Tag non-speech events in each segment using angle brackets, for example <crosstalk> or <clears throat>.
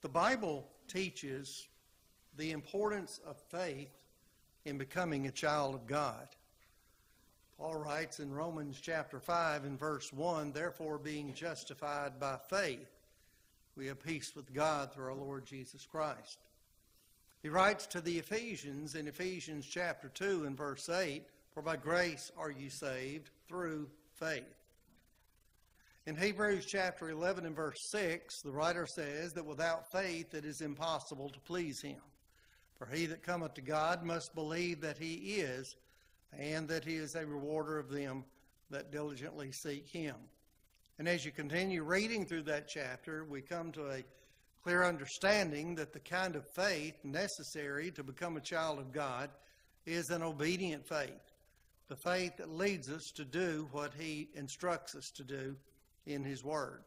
The Bible teaches the importance of faith in becoming a child of God. Paul writes in Romans chapter 5 and verse 1 Therefore, being justified by faith, we have peace with God through our Lord Jesus Christ. He writes to the Ephesians in Ephesians chapter 2 and verse 8 For by grace are you saved through faith. In Hebrews chapter 11 and verse 6, the writer says that without faith it is impossible to please him. For he that cometh to God must believe that he is, and that he is a rewarder of them that diligently seek him. And as you continue reading through that chapter, we come to a clear understanding that the kind of faith necessary to become a child of God is an obedient faith, the faith that leads us to do what he instructs us to do in His Word.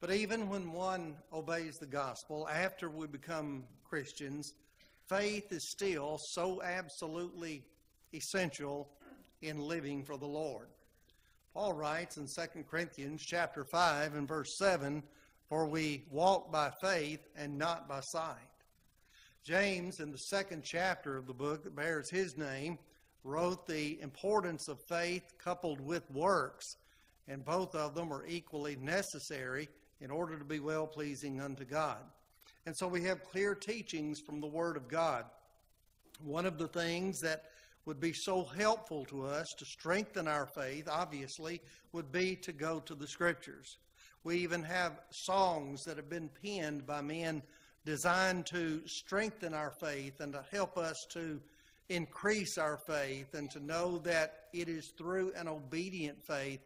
But even when one obeys the gospel after we become Christians, faith is still so absolutely essential in living for the Lord. Paul writes in 2 Corinthians chapter 5 and verse 7, For we walk by faith and not by sight. James, in the second chapter of the book that bears his name, wrote the importance of faith coupled with works and both of them are equally necessary in order to be well pleasing unto God. And so we have clear teachings from the Word of God. One of the things that would be so helpful to us to strengthen our faith, obviously, would be to go to the Scriptures. We even have songs that have been penned by men designed to strengthen our faith and to help us to increase our faith and to know that it is through an obedient faith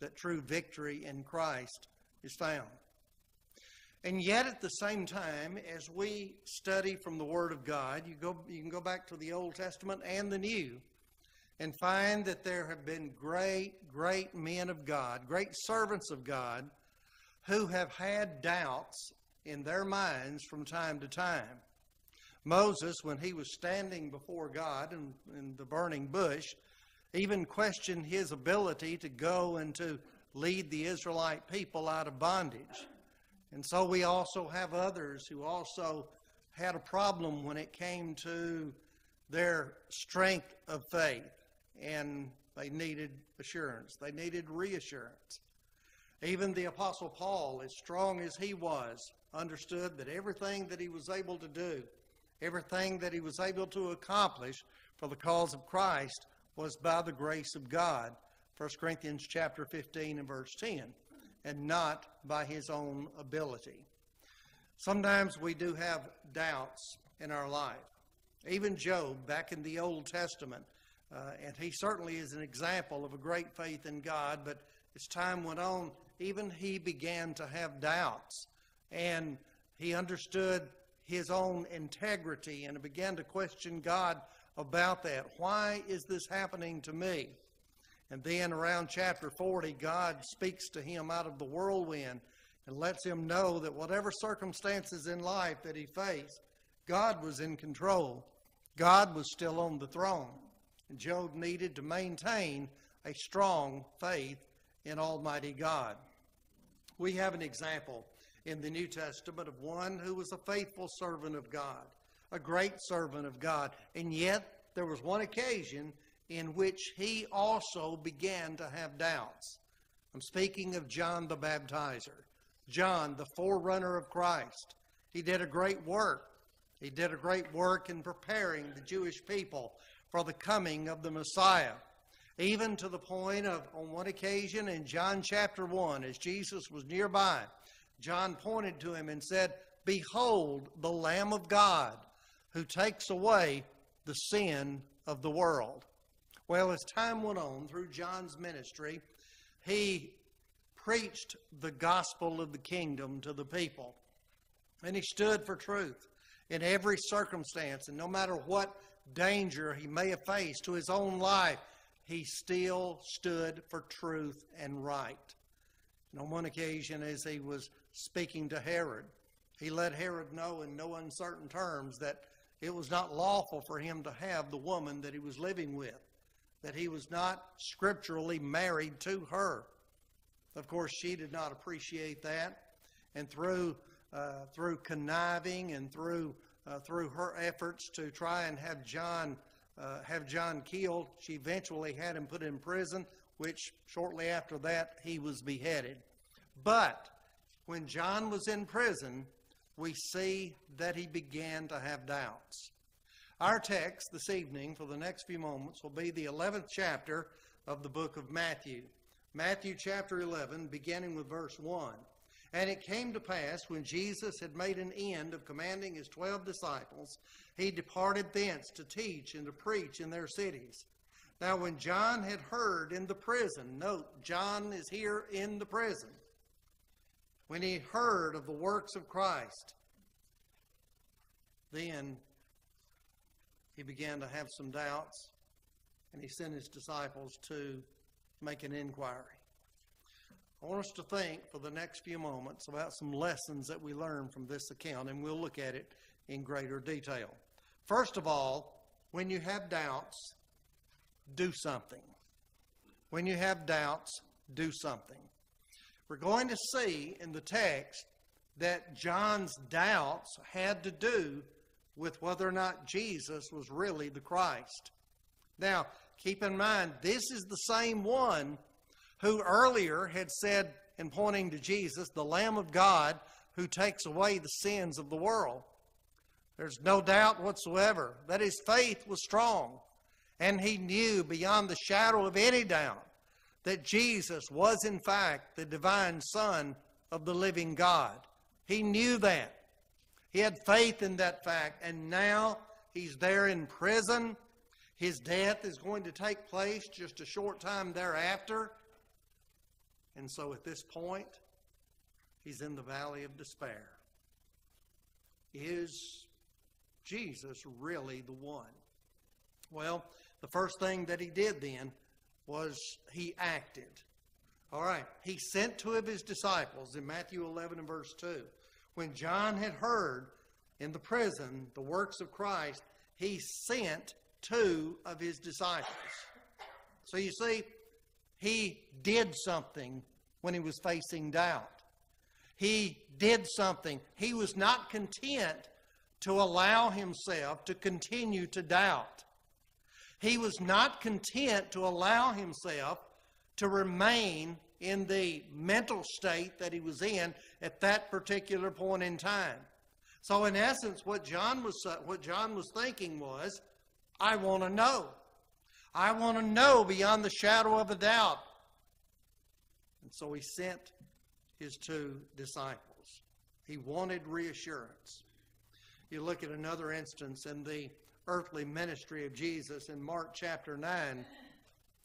that true victory in Christ is found. And yet, at the same time, as we study from the Word of God, you, go, you can go back to the Old Testament and the New and find that there have been great, great men of God, great servants of God, who have had doubts in their minds from time to time. Moses, when he was standing before God in, in the burning bush, even questioned his ability to go and to lead the Israelite people out of bondage. And so we also have others who also had a problem when it came to their strength of faith, and they needed assurance, they needed reassurance. Even the Apostle Paul, as strong as he was, understood that everything that he was able to do, everything that he was able to accomplish for the cause of Christ, was by the grace of God. 1 Corinthians chapter 15 and verse 10, and not by his own ability. Sometimes we do have doubts in our life. Even Job, back in the Old Testament, uh, and he certainly is an example of a great faith in God, but as time went on, even he began to have doubts. And he understood his own integrity and began to question God about that. Why is this happening to me? And then around chapter 40, God speaks to him out of the whirlwind and lets him know that whatever circumstances in life that he faced, God was in control. God was still on the throne. And Job needed to maintain a strong faith in Almighty God. We have an example in the New Testament of one who was a faithful servant of God a great servant of God. And yet, there was one occasion in which he also began to have doubts. I'm speaking of John the Baptizer. John, the forerunner of Christ. He did a great work. He did a great work in preparing the Jewish people for the coming of the Messiah. Even to the point of, on one occasion in John chapter 1, as Jesus was nearby, John pointed to him and said, Behold, the Lamb of God who takes away the sin of the world. Well, as time went on through John's ministry, he preached the gospel of the kingdom to the people. And he stood for truth in every circumstance. And no matter what danger he may have faced to his own life, he still stood for truth and right. And on one occasion, as he was speaking to Herod, he let Herod know in no uncertain terms that it was not lawful for him to have the woman that he was living with, that he was not scripturally married to her. Of course, she did not appreciate that. And through uh, through conniving and through uh, through her efforts to try and have John uh, have John killed. She eventually had him put in prison, which shortly after that he was beheaded. But when John was in prison, we see that he began to have doubts. Our text this evening for the next few moments will be the 11th chapter of the book of Matthew. Matthew chapter 11, beginning with verse 1. And it came to pass when Jesus had made an end of commanding his twelve disciples, he departed thence to teach and to preach in their cities. Now, when John had heard in the prison, note, John is here in the prison. When he heard of the works of Christ, then he began to have some doubts, and he sent his disciples to make an inquiry. I want us to think for the next few moments about some lessons that we learn from this account, and we'll look at it in greater detail. First of all, when you have doubts, do something. When you have doubts, do something. We're going to see in the text that John's doubts had to do with whether or not Jesus was really the Christ. Now, keep in mind, this is the same one who earlier had said, in pointing to Jesus, the Lamb of God who takes away the sins of the world. There's no doubt whatsoever that his faith was strong, and he knew beyond the shadow of any doubt that Jesus was, in fact, the divine Son of the living God. He knew that. He had faith in that fact, and now he's there in prison. His death is going to take place just a short time thereafter. And so at this point, he's in the valley of despair. Is Jesus really the one? Well, the first thing that he did then was he acted. All right, he sent two of his disciples in Matthew 11 and verse 2. When John had heard in the prison the works of Christ, he sent two of his disciples. So you see, he did something when he was facing doubt. He did something. He was not content to allow himself to continue to doubt. He was not content to allow himself to remain in the mental state that he was in at that particular point in time. So in essence what John was what John was thinking was I want to know. I want to know beyond the shadow of a doubt. And so he sent his two disciples. He wanted reassurance. You look at another instance in the earthly ministry of Jesus in Mark chapter 9.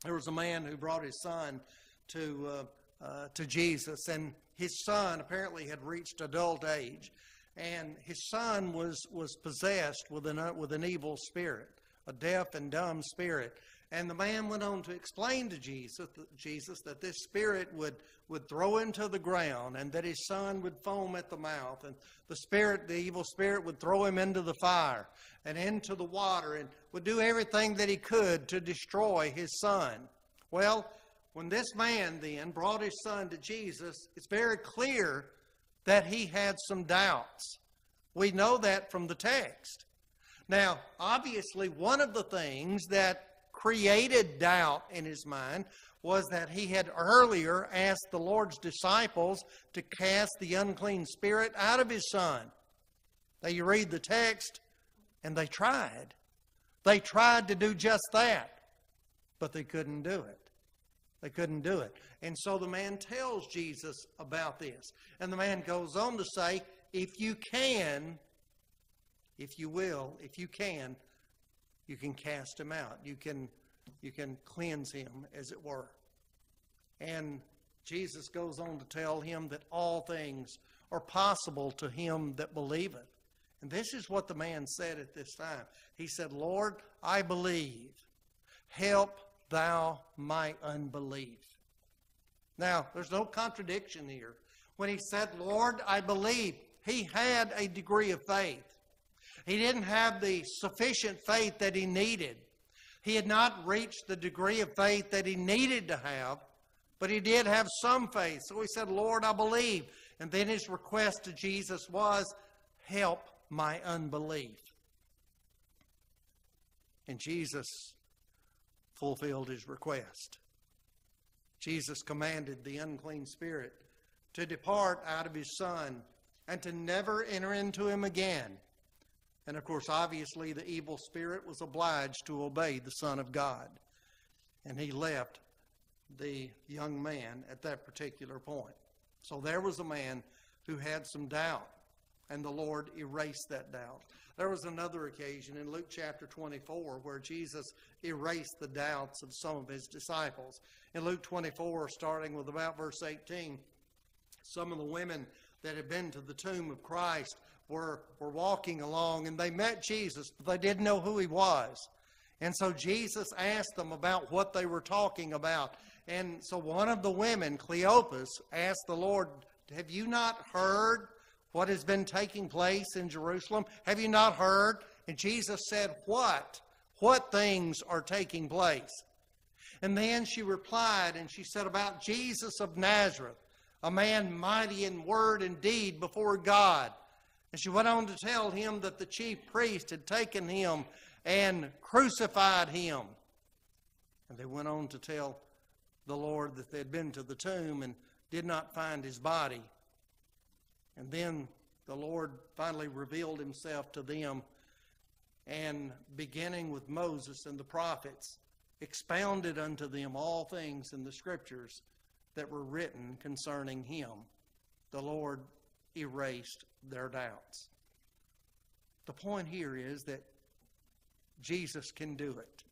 There was a man who brought his son to, uh, uh, to Jesus, and his son apparently had reached adult age. And his son was, was possessed with an, uh, with an evil spirit a deaf and dumb spirit. And the man went on to explain to Jesus, Jesus that this spirit would, would throw him to the ground and that his son would foam at the mouth. And the spirit, the evil spirit, would throw him into the fire and into the water and would do everything that he could to destroy his son. Well, when this man then brought his son to Jesus, it's very clear that he had some doubts. We know that from the text. Now, obviously, one of the things that created doubt in his mind was that he had earlier asked the Lord's disciples to cast the unclean spirit out of his son. Now, you read the text, and they tried. They tried to do just that, but they couldn't do it. They couldn't do it. And so the man tells Jesus about this. And the man goes on to say, If you can, if you will, if you can, you can cast him out. You can, you can cleanse him, as it were. And Jesus goes on to tell him that all things are possible to him that believeth. And this is what the man said at this time. He said, Lord, I believe. Help thou my unbelief. Now, there's no contradiction here. When he said, Lord, I believe, he had a degree of faith. He didn't have the sufficient faith that he needed. He had not reached the degree of faith that he needed to have, but he did have some faith. So he said, Lord, I believe. And then his request to Jesus was, Help my unbelief. And Jesus fulfilled his request. Jesus commanded the unclean spirit to depart out of his son and to never enter into him again. And of course, obviously, the evil spirit was obliged to obey the Son of God. And he left the young man at that particular point. So there was a man who had some doubt, and the Lord erased that doubt. There was another occasion in Luke chapter 24 where Jesus erased the doubts of some of his disciples. In Luke 24, starting with about verse 18, some of the women that had been to the tomb of Christ were, were walking along and they met Jesus, but they didn't know who he was. And so Jesus asked them about what they were talking about. And so one of the women, Cleopas, asked the Lord, Have you not heard what has been taking place in Jerusalem? Have you not heard? And Jesus said, What? What things are taking place? And then she replied and she said, About Jesus of Nazareth, a man mighty in word and deed before God. And she went on to tell him that the chief priest had taken him and crucified him. And they went on to tell the Lord that they had been to the tomb and did not find his body. And then the Lord finally revealed himself to them and beginning with Moses and the prophets, expounded unto them all things in the scriptures that were written concerning him. The Lord erased their doubts. The point here is that Jesus can do it.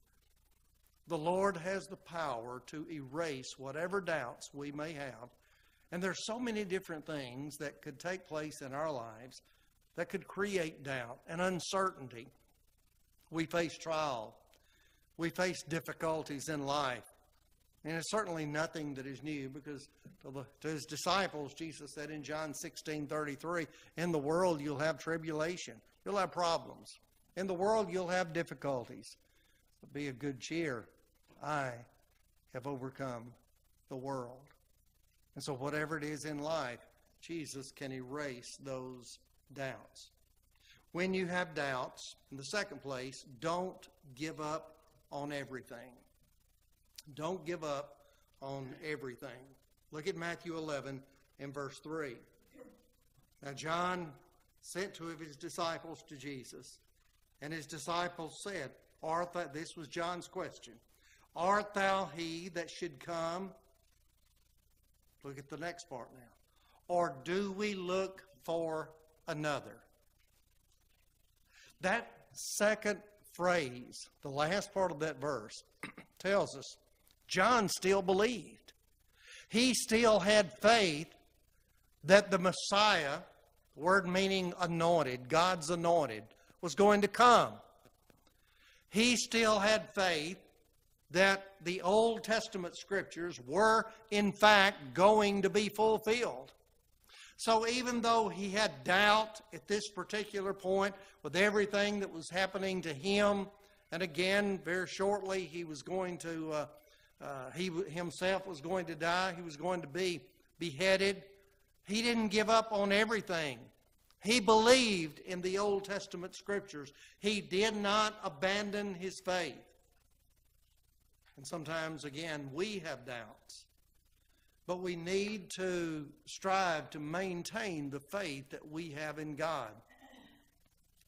The Lord has the power to erase whatever doubts we may have. And there's so many different things that could take place in our lives that could create doubt and uncertainty. We face trial. We face difficulties in life. And it's certainly nothing that is new because to, the, to, his disciples, Jesus said in John 16 33, In the world you'll have tribulation, you'll have problems. In the world you'll have difficulties. But be of good cheer. I have overcome the world. And so, whatever it is in life, Jesus can erase those doubts. When you have doubts, in the second place, don't give up on everything. Don't give up on everything. Look at Matthew 11 and verse 3. Now, John sent two of his disciples to Jesus, and his disciples said, Art thou, this was John's question, Art thou he that should come? Look at the next part now. Or do we look for another? That second phrase, the last part of that verse, <clears throat> tells us John still believed. He still had faith that the Messiah, word meaning anointed, God's anointed, was going to come. He still had faith that the Old Testament scriptures were, in fact, going to be fulfilled. So even though he had doubt at this particular point with everything that was happening to him, and again, very shortly, he was going to uh, uh, he himself was going to die. He was going to be beheaded. He didn't give up on everything. He believed in the Old Testament scriptures. He did not abandon his faith. And sometimes, again, we have doubts. But we need to strive to maintain the faith that we have in God.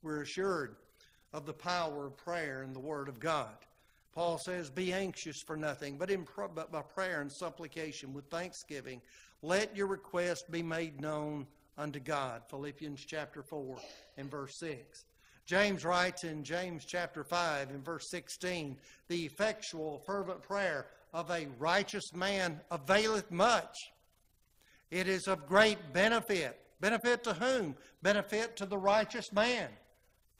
We're assured of the power of prayer and the Word of God. Paul says, Be anxious for nothing, but, in, but by prayer and supplication with thanksgiving, let your request be made known unto God. Philippians chapter 4 and verse 6. James writes in James chapter 5 and verse 16, The effectual, fervent prayer of a righteous man availeth much. It is of great benefit. Benefit to whom? Benefit to the righteous man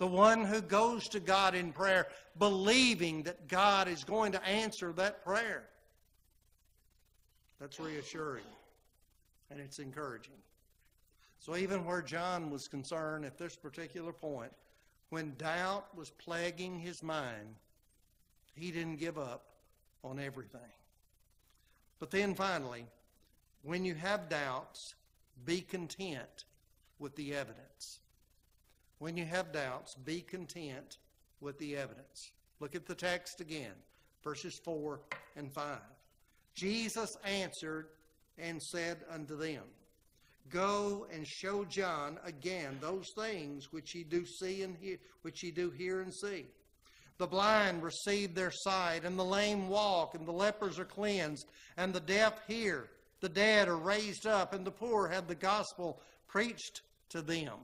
the one who goes to God in prayer, believing that God is going to answer that prayer. That's reassuring and it's encouraging. So, even where John was concerned at this particular point, when doubt was plaguing his mind, he didn't give up on everything. But then finally, when you have doubts, be content with the evidence. When you have doubts, be content with the evidence. Look at the text again, verses 4 and 5. Jesus answered and said unto them, Go and show John again those things which ye do see and hear, which ye do hear and see. The blind receive their sight, and the lame walk, and the lepers are cleansed, and the deaf hear. The dead are raised up, and the poor have the gospel preached to them.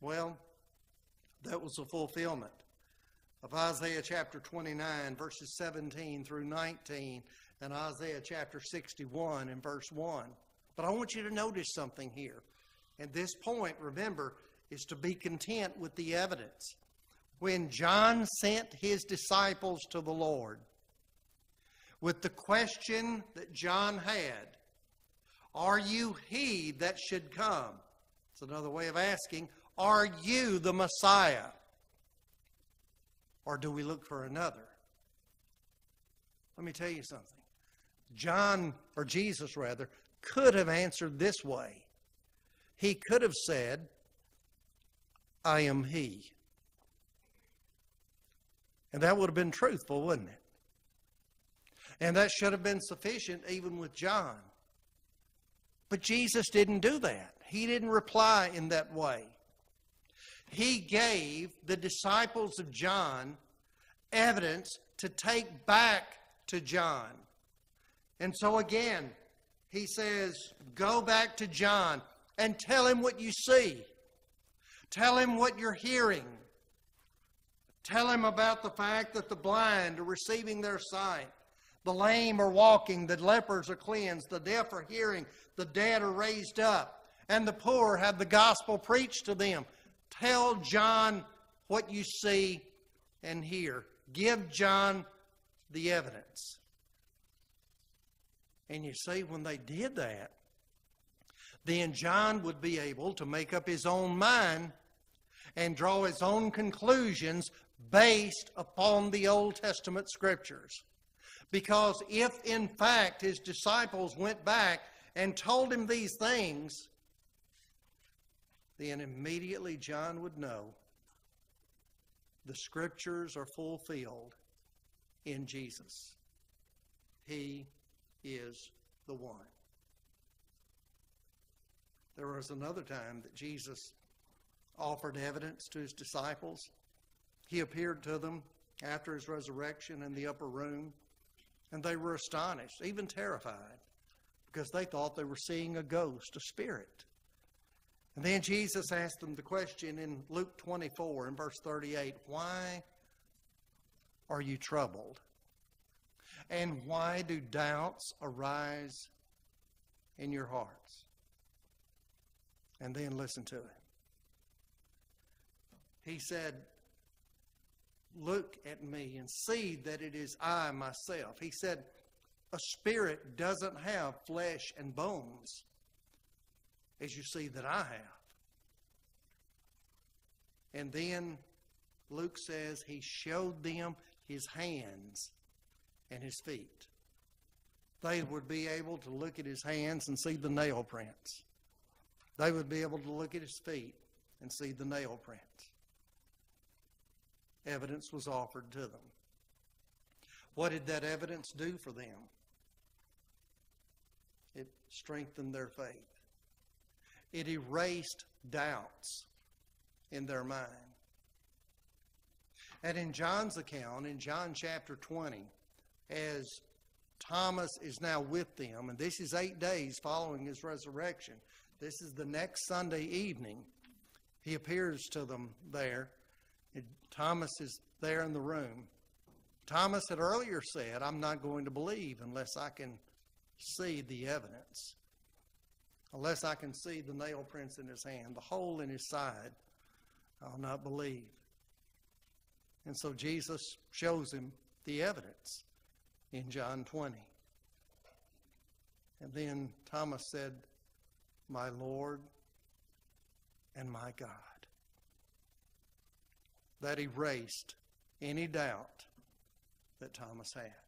Well, that was the fulfillment of Isaiah chapter 29, verses 17 through 19, and Isaiah chapter 61 and verse 1. But I want you to notice something here. And this point, remember, is to be content with the evidence. When John sent his disciples to the Lord with the question that John had, Are you he that should come? It's another way of asking, Are you the Messiah? Or do we look for another? Let me tell you something. John, or Jesus rather, could have answered this way. He could have said, I am He. And that would have been truthful, wouldn't it? And that should have been sufficient even with John. But Jesus didn't do that. He didn't reply in that way. He gave the disciples of John evidence to take back to John. And so again, he says, Go back to John and tell him what you see. Tell him what you're hearing. Tell him about the fact that the blind are receiving their sight, the lame are walking, the lepers are cleansed, the deaf are hearing, the dead are raised up, and the poor have the gospel preached to them. Tell John what you see and hear. Give John the evidence. And you see, when they did that, then John would be able to make up his own mind and draw his own conclusions based upon the Old Testament scriptures. Because if in fact his disciples went back and told him these things, then immediately John would know the scriptures are fulfilled in Jesus. He is the one. There was another time that Jesus offered evidence to his disciples. He appeared to them after his resurrection in the upper room, and they were astonished, even terrified, because they thought they were seeing a ghost, a spirit. And then Jesus asked them the question in Luke 24 and verse 38 Why are you troubled? And why do doubts arise in your hearts? And then listen to it. He said, Look at me and see that it is I myself. He said, A spirit doesn't have flesh and bones as you see that I have. And then Luke says he showed them his hands and his feet. They would be able to look at his hands and see the nail prints. They would be able to look at his feet and see the nail prints. Evidence was offered to them. What did that evidence do for them? It strengthened their faith. It erased doubts in their mind. And in John's account, in John chapter 20, as Thomas is now with them, and this is eight days following his resurrection, this is the next Sunday evening, he appears to them there. Thomas is there in the room. Thomas had earlier said, I'm not going to believe unless I can see the evidence unless I can see the nail prints in his hand, the hole in his side, I'll not believe. And so Jesus shows him the evidence in John 20. And then Thomas said, My Lord and my God. That erased any doubt that Thomas had.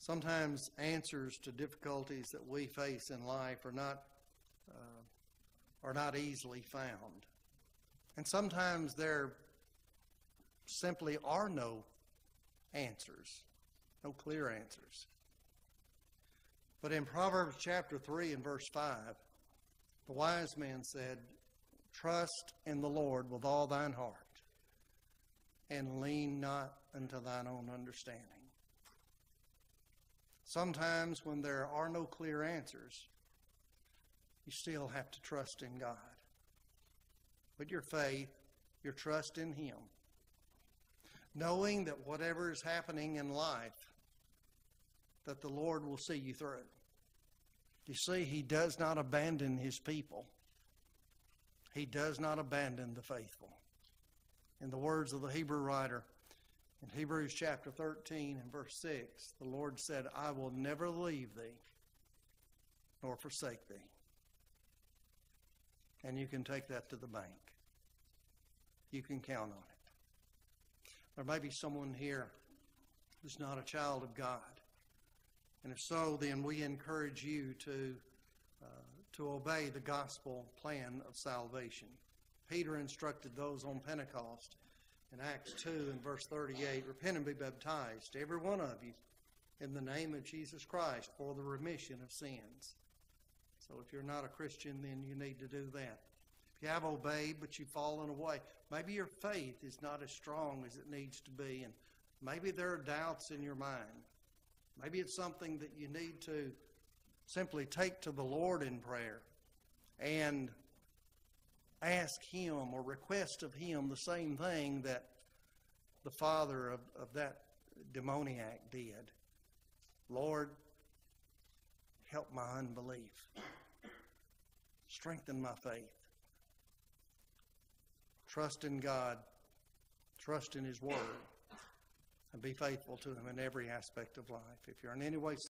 Sometimes answers to difficulties that we face in life are not uh, are not easily found, and sometimes there simply are no answers, no clear answers. But in Proverbs chapter three and verse five, the wise man said, "Trust in the Lord with all thine heart." and lean not unto thine own understanding. Sometimes, when there are no clear answers, you still have to trust in God. Put your faith, your trust in Him, knowing that whatever is happening in life, that the Lord will see you through. You see, He does not abandon His people. He does not abandon the faithful in the words of the Hebrew writer in Hebrews chapter 13 and verse 6, the Lord said, I will never leave thee nor forsake thee. And you can take that to the bank. You can count on it. There may be someone here who's not a child of God. And if so, then we encourage you to, uh, to obey the gospel plan of salvation. Peter instructed those on Pentecost in Acts 2 and verse 38 Repent and be baptized, every one of you, in the name of Jesus Christ for the remission of sins. So if you're not a Christian, then you need to do that. If you have obeyed but you've fallen away, maybe your faith is not as strong as it needs to be, and maybe there are doubts in your mind. Maybe it's something that you need to simply take to the Lord in prayer and ask him or request of him the same thing that the father of, of that demoniac did. Lord, help my unbelief. Strengthen my faith. Trust in God. Trust in His Word. And be faithful to Him in every aspect of life. If you're in any way